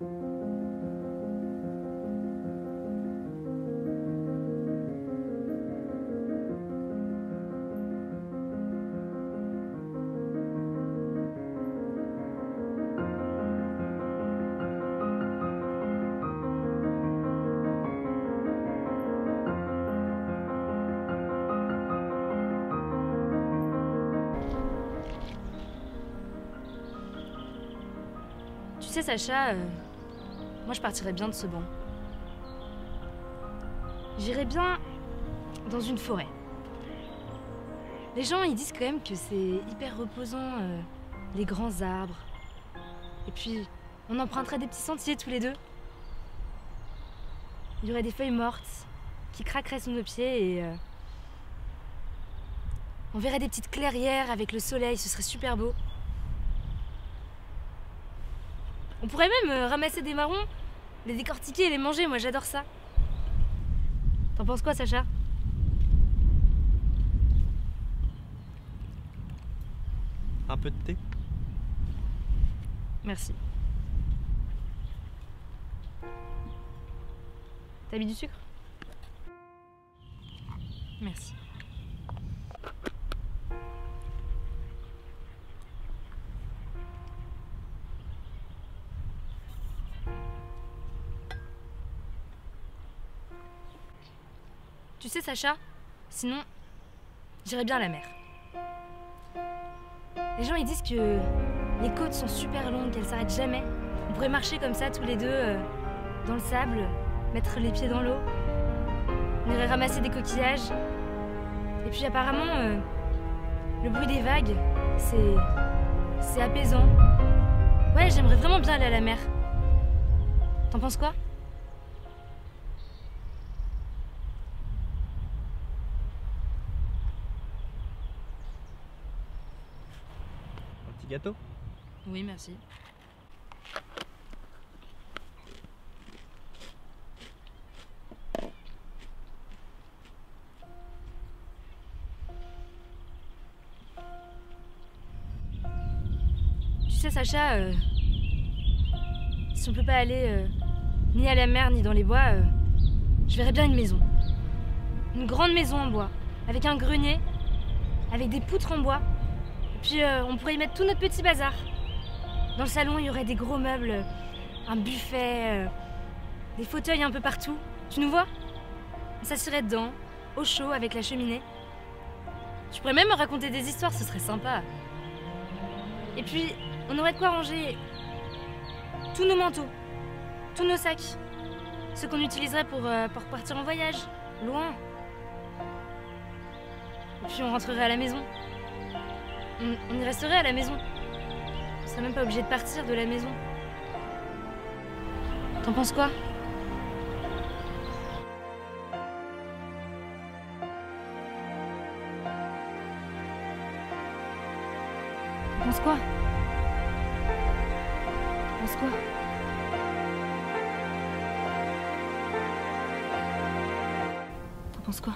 Tu sais, Sacha, euh, moi je partirais bien de ce banc. J'irais bien dans une forêt. Les gens, ils disent quand même que c'est hyper reposant, euh, les grands arbres. Et puis, on emprunterait des petits sentiers tous les deux. Il y aurait des feuilles mortes qui craqueraient sous nos pieds et. euh, on verrait des petites clairières avec le soleil, ce serait super beau. On pourrait même euh, ramasser des marrons, les décortiquer et les manger, moi j'adore ça. T'en penses quoi, Sacha? Un peu de thé? Merci. T'as mis du sucre? Merci. Tu sais, Sacha, sinon, j'irais bien à la mer. Les gens ils disent que les côtes sont super longues, qu'elles s'arrêtent jamais. On pourrait marcher comme ça tous les deux euh, dans le sable, mettre les pieds dans l'eau. On irait ramasser des coquillages. Et puis apparemment, euh, le bruit des vagues, c'est. c'est apaisant. Ouais, j'aimerais vraiment bien aller à la mer. T'en penses quoi? Oui, merci. Tu sais, Sacha, euh, si on peut pas aller euh, ni à la mer ni dans les bois, euh, je verrais bien une maison. Une grande maison en bois, avec un grenier, avec des poutres en bois. Puis euh, on pourrait y mettre tout notre petit bazar. Dans le salon, il y aurait des gros meubles, euh, un buffet, euh, des fauteuils un peu partout. Tu nous vois? On s'assirait dedans, au chaud, avec la cheminée. Tu pourrais même me raconter des histoires, ce serait sympa. Et puis, on aurait de quoi ranger tous nos manteaux, tous nos sacs, ceux qu'on utiliserait pour, pour partir en voyage, loin. Et puis on rentrerait à la maison. On, y resterait à la maison. On serait même pas obligé de partir de la maison. T'en penses quoi? T'en penses quoi? T'en penses quoi? T'en penses quoi?